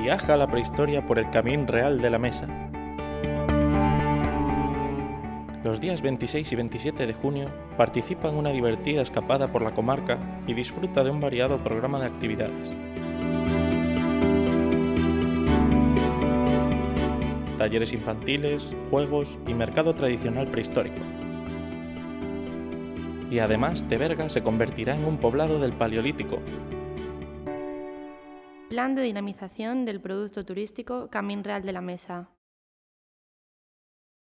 Viaja a la prehistoria por el Camín Real de la Mesa. Los días 26 y 27 de junio participa en una divertida escapada por la comarca y disfruta de un variado programa de actividades. Talleres infantiles, juegos y mercado tradicional prehistórico. Y además, Teberga se convertirá en un poblado del Paleolítico, Plan de dinamización del producto turístico Camín Real de la Mesa.